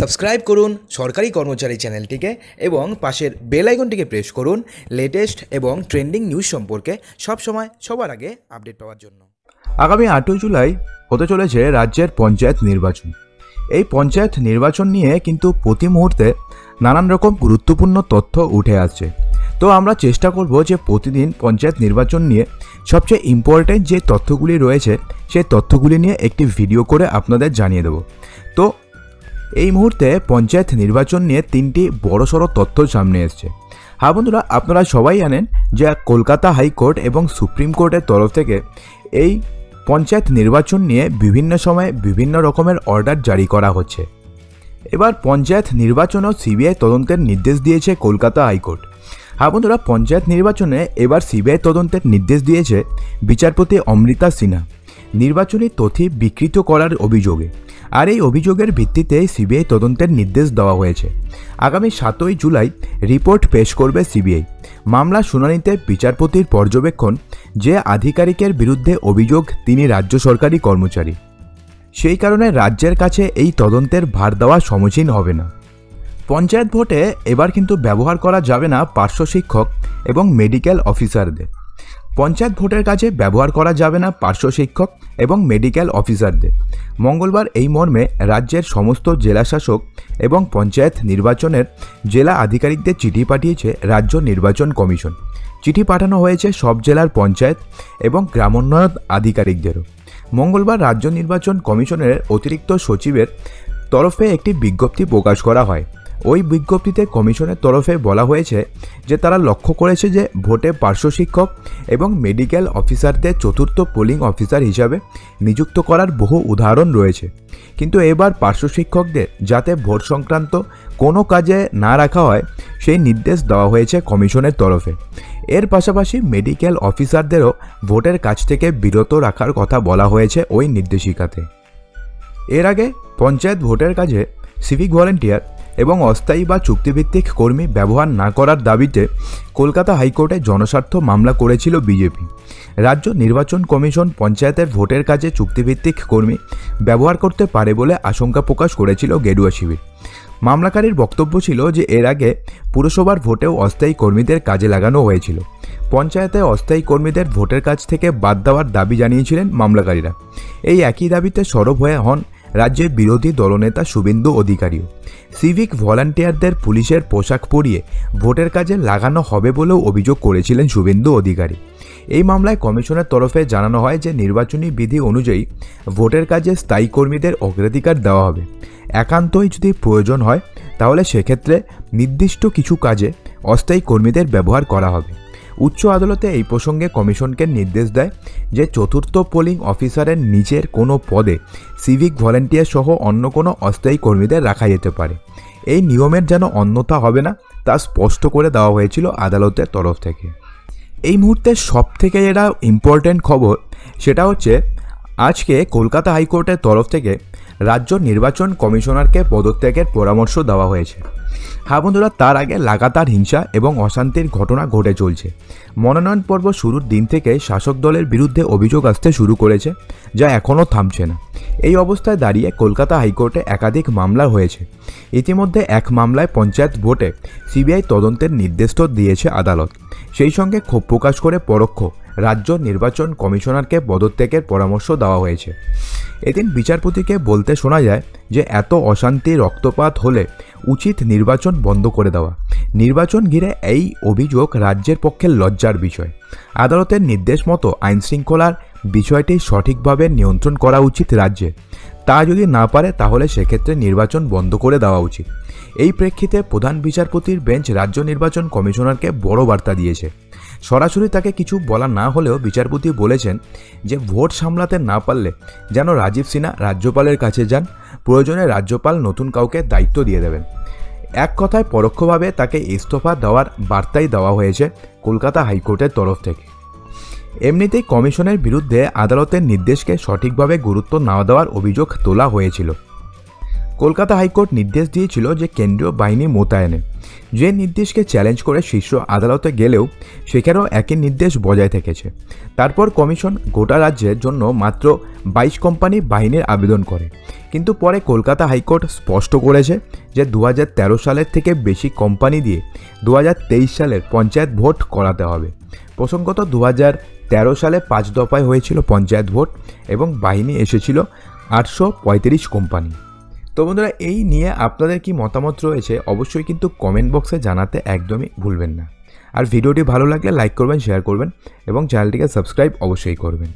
Subscribe করুন সরকারি কর্মচারী চ্যানেলটিকে এবং পাশের বেল আইকনটিকে প্রেস করুন লেটেস্ট এবং ট্রেন্ডিং নিউজ সম্পর্কে সবসময় সবার আগে আপডেট পাওয়ার জন্য। আগামী আটই জুলাই হতে চলেছে রাজ্যের পঞ্চায়েত নির্বাচন। এই পঞ্চায়েত নির্বাচন নিয়ে কিন্তু প্রতি মুহূর্তে নানান রকম গুরুত্বপূর্ণ তথ্য উঠে আসছে। তো আমরা চেষ্টা করব যে প্রতিদিন পঞ্চায়েত নির্বাচন নিয়ে সবচেয়ে ইম্পর্ট্যান্ট যে তথ্যগুলি রয়েছে, সেই তথ্যগুলি নিয়ে একটি ভিডিও করে আপনাদের জানিয়ে দেব। তো এই মুহূর্তে পঞ্চায়েত নির্বাচন নিয়ে তিনটি বড়সড় তথ্য সামনে এসছে। হ্যাঁ বন্ধুরা, আপনারা সবাই জানেন যে কলকাতা হাইকোর্ট এবং সুপ্রিম কোর্টের তরফ থেকে এই পঞ্চায়েত নির্বাচন নিয়ে বিভিন্ন সময়ে বিভিন্ন রকমের অর্ডার জারি করা হচ্ছে। এবার পঞ্চায়েত নির্বাচনও সিবিআই তদন্তের নির্দেশ দিয়েছে কলকাতা হাইকোর্ট। হ্যাঁ বন্ধুরা, পঞ্চায়েত নির্বাচনে এবার সিবিআই তদন্তের নির্দেশ দিয়েছে বিচারপতি অমৃতা সিনহা। নির্বাচনী তথ্য বিকৃত করার অভিযোগে। আর এই অভিযোগের ভিত্তিতে সিবিআই তদন্তের নির্দেশ দেওয়া হয়েছে। আগামী সাতই জুলাই রিপোর্ট পেশ করবে সিবিআই। মামলা শুনানিতে বিচারপতির পর্যবেক্ষণ, যে আধিকারিকের বিরুদ্ধে অভিযোগ, তিনি রাজ্য সরকারি কর্মচারী। সেই কারণে রাজ্যের কাছে এই তদন্তের ভার দেওয়া সমীচীন হবে না। পঞ্চায়েত ভোটে এবার কিন্তু ব্যবহার করা যাবে না পার্শ্ব শিক্ষক এবং মেডিকেল অফিসারদের। পঞ্চায়েত ভোটের কাজে ব্যবহার করা যাবে না পার্শ্ব শিক্ষক এবং মেডিকেল অফিসারদের। মঙ্গলবার এই মর্মে রাজ্যের সমস্ত জেলাশাসক এবং পঞ্চায়েত নির্বাচনের জেলা আধিকারিকদের চিঠি পাঠিয়েছে রাজ্য নির্বাচন কমিশন। চিঠি পাঠানো হয়েছে সব জেলার পঞ্চায়েত এবং গ্রামোন্নয়ন আধিকারিকদেরও। মঙ্গলবার রাজ্য নির্বাচন কমিশনের অতিরিক্ত সচিবের তরফে একটি বিজ্ঞপ্তি প্রকাশ করা হয়। ওই বিজ্ঞপ্তিতে কমিশনের তরফে বলা হয়েছে যে তারা লক্ষ্য করেছে যে ভোটে পার্শ্ব শিক্ষক এবং মেডিকেল অফিসারদের চতুর্থ পোলিং অফিসার হিসাবে নিযুক্ত করার বহু উদাহরণ রয়েছে। কিন্তু এবার পার্শ্ব শিক্ষকদের যাতে ভোট সংক্রান্ত কোনো কাজে না রাখা হয়, সেই নির্দেশ দেওয়া হয়েছে কমিশনের তরফে। এর পাশাপাশি মেডিকেল অফিসারদেরও ভোটের কাজ থেকে বিরত রাখার কথা বলা হয়েছে ওই নির্দেশিকাতে। এর আগে পঞ্চায়েত ভোটের কাজে সিভিক ভলেন্টিয়ার এবং অস্থায়ী বা চুক্তিভিত্তিক কর্মী ব্যবহার না করার দাবিতে কলকাতা হাইকোর্টে জনস্বার্থ মামলা করেছিল বিজেপি। রাজ্য নির্বাচন কমিশন পঞ্চায়েতের ভোটের কাজে চুক্তিভিত্তিক কর্মী ব্যবহার করতে পারে বলে আশঙ্কা প্রকাশ করেছিল গেরুয়া শিবির। মামলাকারীর বক্তব্য ছিল যে এর আগে পুরসভার ভোটেও অস্থায়ী কর্মীদের কাজে লাগানো হয়েছিল। পঞ্চায়েতে অস্থায়ী কর্মীদের ভোটের কাজ থেকে বাদ দেওয়ার দাবি জানিয়েছিলেন মামলাকারীরা। এই একই দাবিতে সরব হয়ে হন রাজ্যের বিরোধী দলনেতা শুভেন্দু অধিকারীও। সিভিক ভলান্টিয়ারদের পুলিশের পোশাক পরিয়ে ভোটের কাজে লাগানো হবে বলেও অভিযোগ করেছিলেন শুভেন্দু অধিকারী। এই মামলায় কমিশনের তরফে জানানো হয় যে নির্বাচনী বিধি অনুযায়ী ভোটের কাজে স্থায়ী কর্মীদের অগ্রাধিকার দেওয়া হবে। একান্তই যদি প্রয়োজন হয়, তাহলে সেক্ষেত্রে নির্দিষ্ট কিছু কাজে অস্থায়ী কর্মীদের ব্যবহার করা হবে। উচ্চ আদালতে এই প্রসঙ্গে কমিশনকে নির্দেশ দেয় যে চতুর্থ পোলিং অফিসারের নিচের কোনো পদে সিভিক ভলেন্টিয়ার সহ অন্য কোনো অস্থায়ী কর্মীদের রাখা যেতে পারে। এই নিয়মের যেন অন্যথা হবে না, তা স্পষ্ট করে দেওয়া হয়েছিল আদালতের তরফ থেকে। এই মুহূর্তে সব থেকে যেটা ইম্পর্ট্যান্ট খবর, সেটা হচ্ছে আজকে কলকাতা হাইকোর্টের তরফ থেকে রাজ্য নির্বাচন কমিশনারকে পদত্যাগের পরামর্শ দেওয়া হয়েছে। হ্যাঁ বন্ধুরা, তার আগে লাগাতার হিংসা এবং অশান্তির ঘটনা ঘটে চলছে। মনোনয়ন পর্ব শুরুর দিন থেকে শাসক দলের বিরুদ্ধে অভিযোগ আসতে শুরু করেছে, যা এখনও থামছে না। এই অবস্থায় দাঁড়িয়ে কলকাতা হাইকোর্টে একাধিক মামলা হয়েছে। ইতিমধ্যে এক মামলায় পঞ্চায়েত ভোটে সিবিআই তদন্তের নির্দেশ দিয়েছে আদালত। সেই সঙ্গে ক্ষোভ প্রকাশ করে পরোক্ষ রাজ্য নির্বাচন কমিশনারকে পদত্যাগের পরামর্শ দেওয়া হয়েছে। এদিন বিচারপতিকে বলতে শোনা যায় যে, এত অশান্তি রক্তপাত হলে উচিত নির্বাচন বন্ধ করে দেওয়া। নির্বাচন ঘিরে এই অভিযোগ রাজ্যের পক্ষে লজ্জার বিষয়। আদালতের নির্দেশ মতো আইনশৃঙ্খলার বিষয়টি সঠিকভাবে নিয়ন্ত্রণ করা উচিত রাজ্যে। তা যদি না পারে, তাহলে সেক্ষেত্রে নির্বাচন বন্ধ করে দেওয়া উচিত। এই প্রেক্ষিতে প্রধান বিচারপতির বেঞ্চ রাজ্য নির্বাচন কমিশনারকে বড় বার্তা দিয়েছে। সরাসরি তাকে কিছু বলা না হলেও বিচারপতি বলেছেন যে ভোট সামলাতে না পারলে যেন রাজীব সিনহা রাজ্যপালের কাছে যান। প্রয়োজনে রাজ্যপাল নতুন কাউকে দায়িত্ব দিয়ে দেবেন। এক কথায় পরোক্ষভাবে তাকে ইস্তফা দেওয়ার বার্তাই দেওয়া হয়েছে কলকাতা হাইকোর্টের তরফ থেকে। এমনিতেই কমিশনের বিরুদ্ধে আদালতের নির্দেশকে সঠিকভাবে গুরুত্ব না দেওয়ার অভিযোগ তোলা হয়েছিল। কলকাতা হাইকোর্ট নির্দেশ দিয়েছিল যে কেন্দ্রীয় বাহিনী মোতায়েনে। যে নির্দেশকে চ্যালেঞ্জ করে শীর্ষ আদালতে গেলেও সেখানেও একই নির্দেশ বজায় থেকেছে। তারপর কমিশন গোটা রাজ্যের জন্য মাত্র বাইশ কোম্পানি বাহিনীর আবেদন করে। কিন্তু পরে কলকাতা হাইকোর্ট স্পষ্ট করেছে যে দু হাজার তেরো সালের থেকে বেশি কোম্পানি দিয়ে দু হাজার তেইশ সালের পঞ্চায়েত ভোট করাতে হবে। প্রসঙ্গত দু তেরো সালে পাঁচ দফায় হয়েছিল পঞ্চায়েত ভোট এবং বাহিনী এসেছিল আটশো পঁয়ত্রিশ কোম্পানি। তো বন্ধুরা, এই নিয়ে আপনাদের কি মতামত রয়েছে অবশ্যই কিন্তু কমেন্ট বক্সে জানাতে একদমই ভুলবেন না। আর ভিডিওটি ভালো লাগলে লাইক করবেন শেয়ার করবেন এবং চ্যানেলটিকে সাবস্ক্রাইব অবশ্যই করবেন।